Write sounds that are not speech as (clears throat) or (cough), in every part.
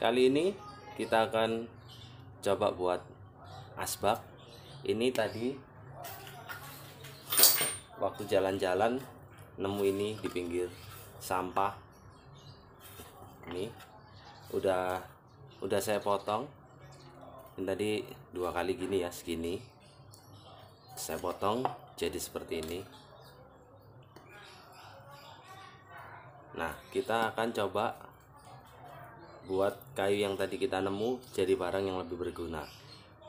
kali ini kita akan coba buat asbak. Ini tadi waktu jalan-jalan nemu ini di pinggir sampah. Ini udah udah saya potong. Ini tadi dua kali gini ya segini. Saya potong jadi seperti ini. Nah kita akan coba buat kayu yang tadi kita nemu jadi barang yang lebih berguna.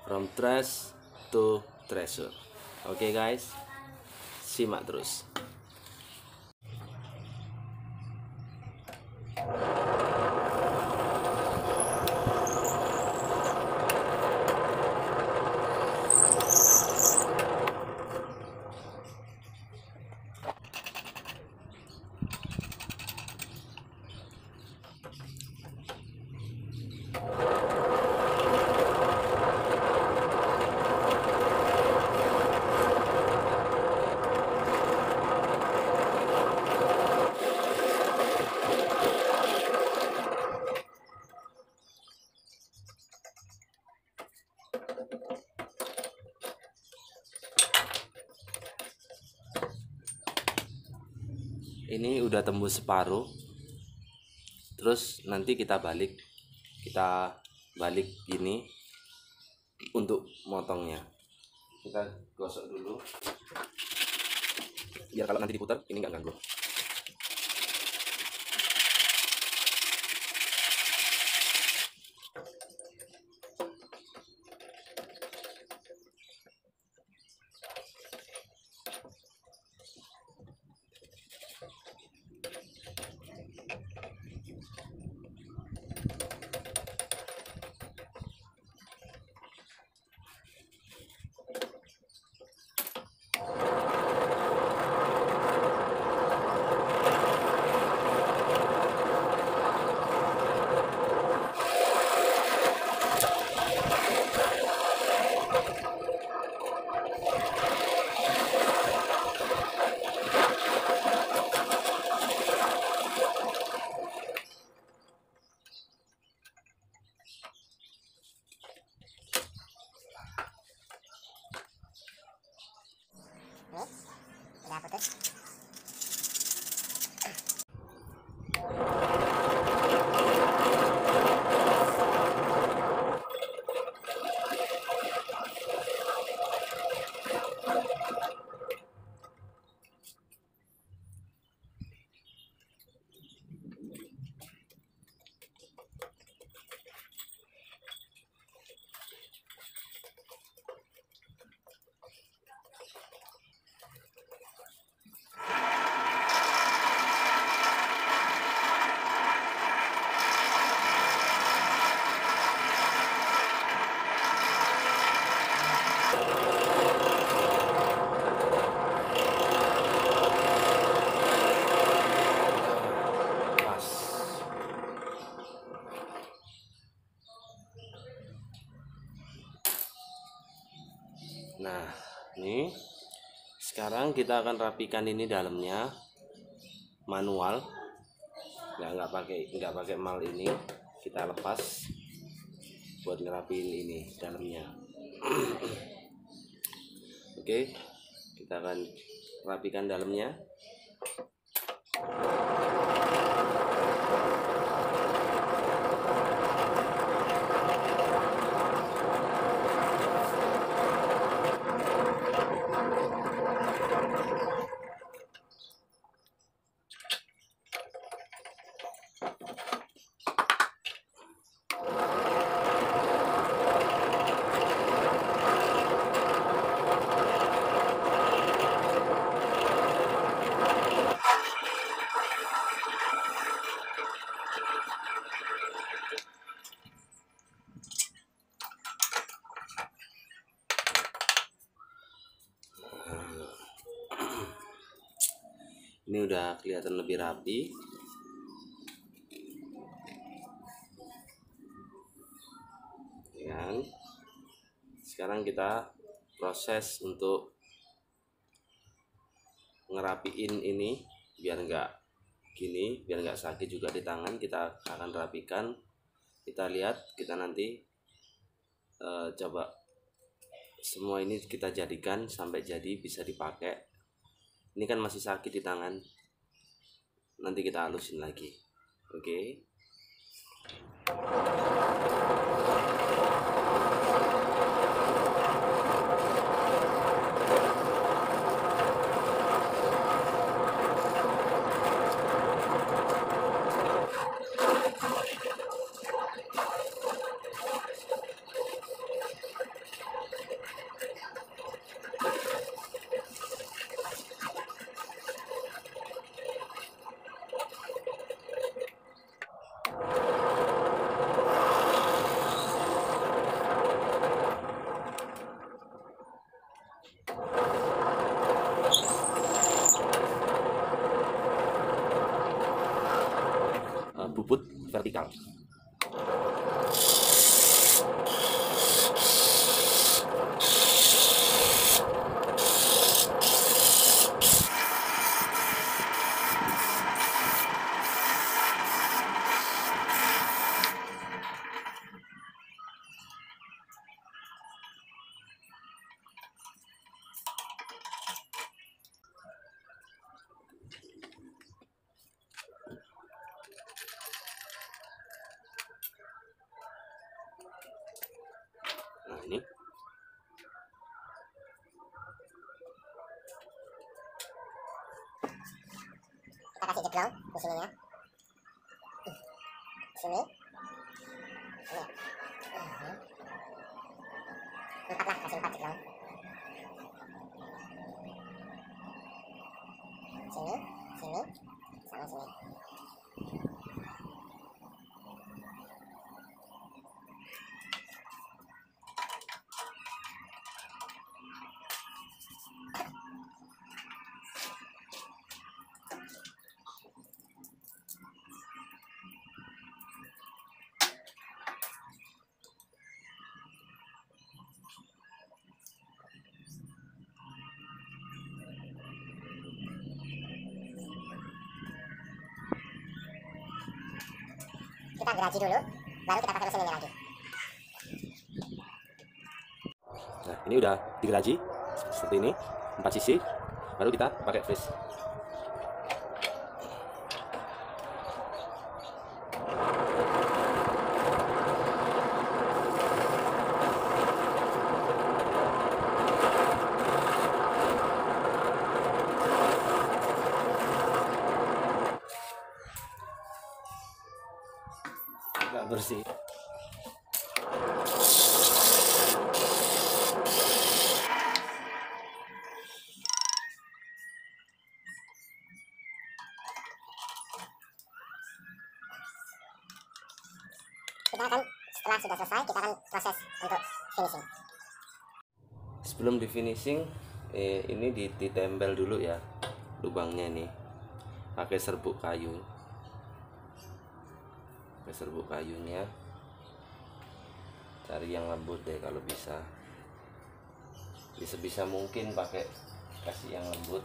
From trash to treasure. Oke okay guys. Simak terus ini udah tembus separuh. Terus nanti kita balik kita balik ini untuk motongnya. Kita gosok dulu. Biar kalau nanti diputar ini nggak ganggu ini. Sekarang kita akan rapikan ini dalamnya manual. Nggak nggak pakai nggak pakai mal ini. Kita lepas buat ngerapiin ini dalamnya. (clears throat) Oke kita akan rapikan dalamnya kelihatan lebih rapi. Kan sekarang kita proses untuk ngerapiin ini biar enggak gini biar enggak sakit juga di tangan kita akan rapikan. Kita lihat kita nanti uh, coba semua ini kita jadikan sampai jadi bisa dipakai. Ini kan masih sakit di tangan nanti kita halusin lagi oke okay? Bubut vertikal. Nah ini kita kasih jeblong di sini ya sini ini empat lah kasih empat jeblong sini sini sama sini kita geraji dulu baru kita pakai mesin ini lagi. Nah ini udah digeraji seperti ini empat sisi baru kita pakai freeze nggak bersih. Kita akan setelah sudah selesai kita akan proses untuk finishing. Sebelum di finishing eh, ini di- ditempel dulu ya lubangnya ini. Pakai serbuk kayu pakai serbuk kayunya cari yang lembut deh kalau bisa. Bisa bisa mungkin pakai kasih yang lembut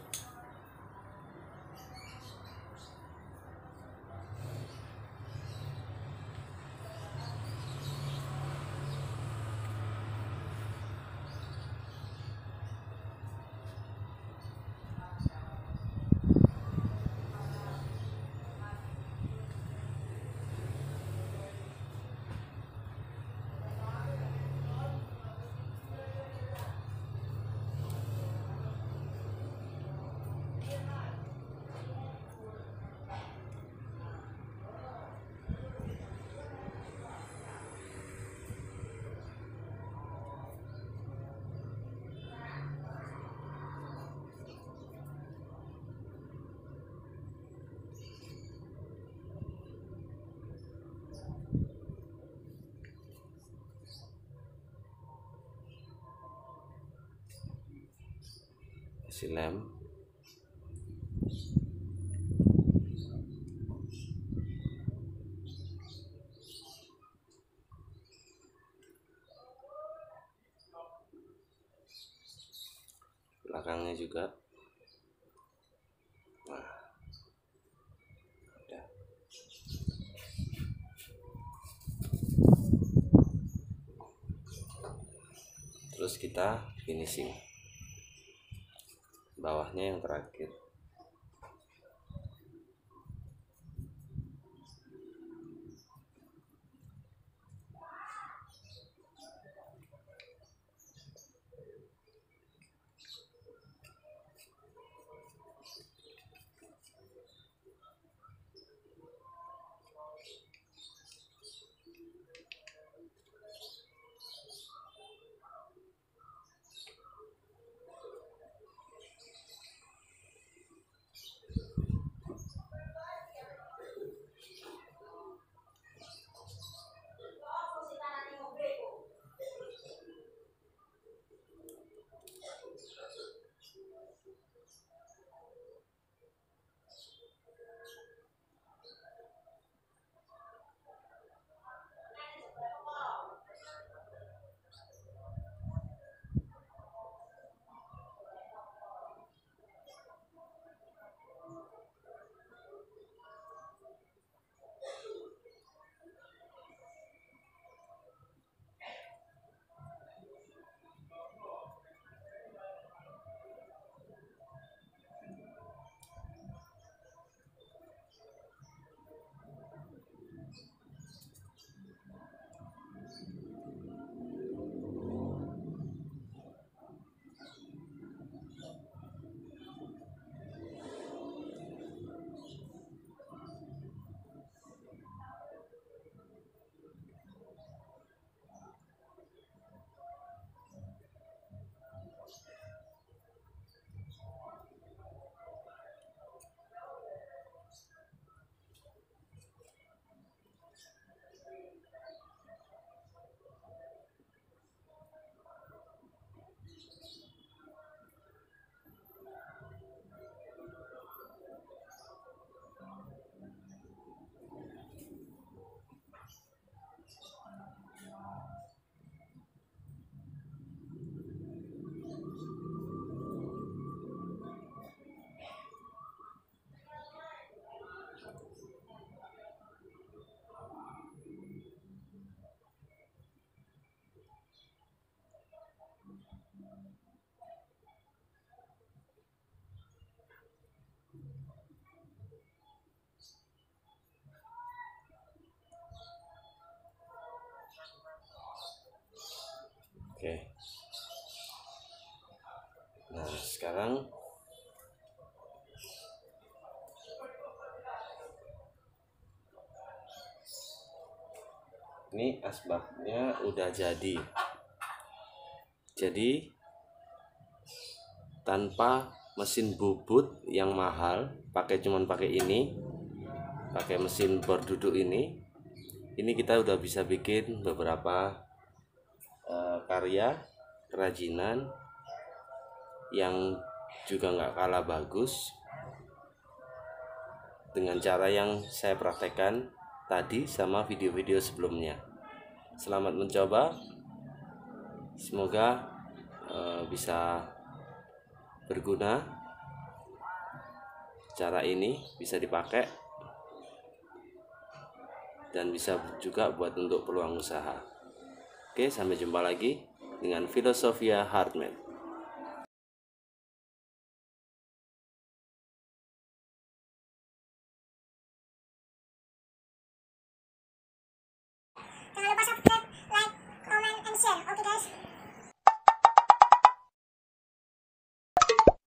sinem. Belakangnya juga. Nah. Terus kita finishing bawahnya yang terakhir Oke. Nah, sekarang ini asbaknya udah jadi. Jadi tanpa mesin bubut yang mahal, pakai cuman pakai ini, pakai mesin berduduk ini, ini kita udah bisa bikin beberapa eh, karya kerajinan yang juga nggak kalah bagus dengan cara yang saya praktekkan tadi sama video-video sebelumnya. Selamat mencoba. Semoga eh, bisa berguna. Cara ini bisa dipakai dan bisa juga buat untuk peluang usaha. Oke, sampai jumpa lagi dengan Filosofia Hardman.